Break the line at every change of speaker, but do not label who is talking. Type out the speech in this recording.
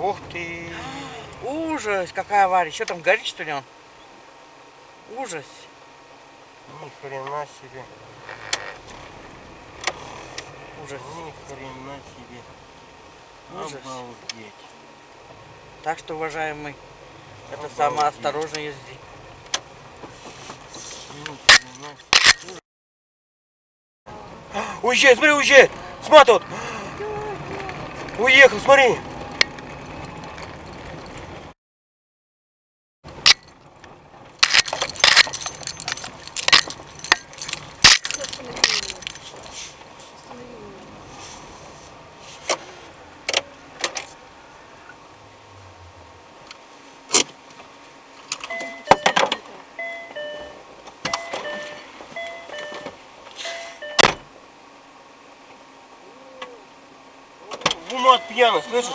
Ух ты!
Ужас, какая авария. Что там, горит что ли он? Ужас.
Ни хрена себе.
Ужас.
Ни хрена себе.
Ужас.
Обалдеть.
Так что, уважаемый, это
Обалдеть.
самое осторожно езди.
Ни хрена себе.
Уезжай, смотри, уезжай! Смотри вот! Уехал, смотри! būnuot pienas, visas.